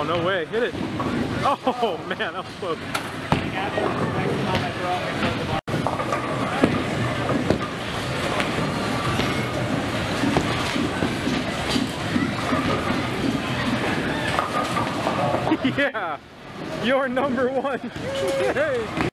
Oh, no way. Hit it. Oh, man, that was close. yeah, you're number one.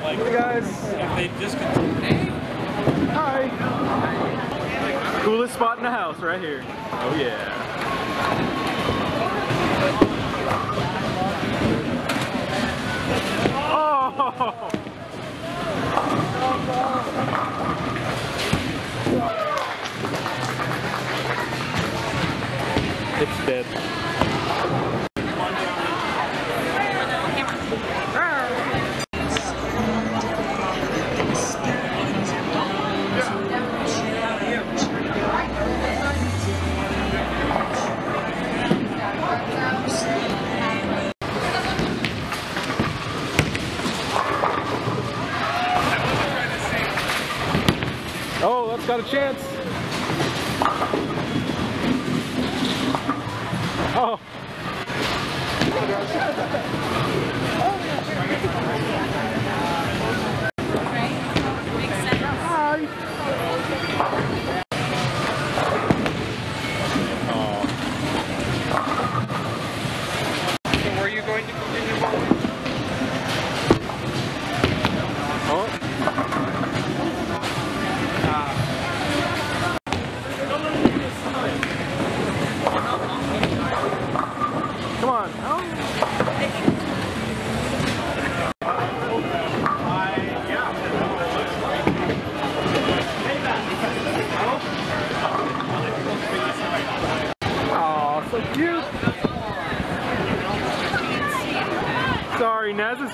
painful. Like, Hey guys. if they discontinue. Hi. Coolest spot in the house right here. Oh yeah. Oh! That's got a chance. Oh.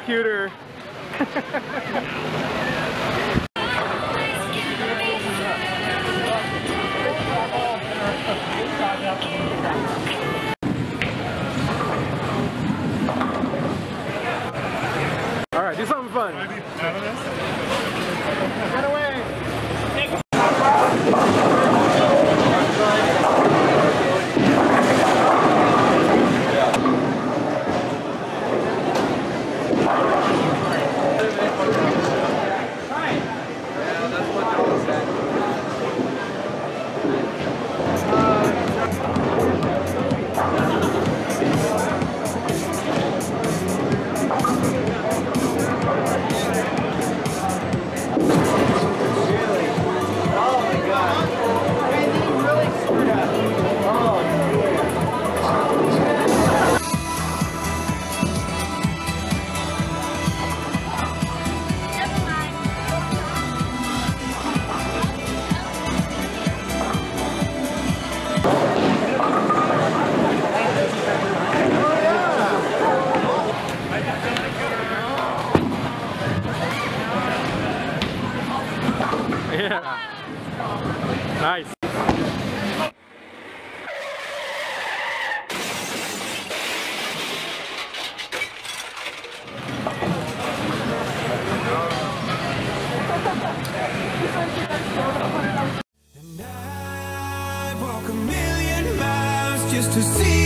cuter. All right, do something fun. Get away. Yeah. Nice. to see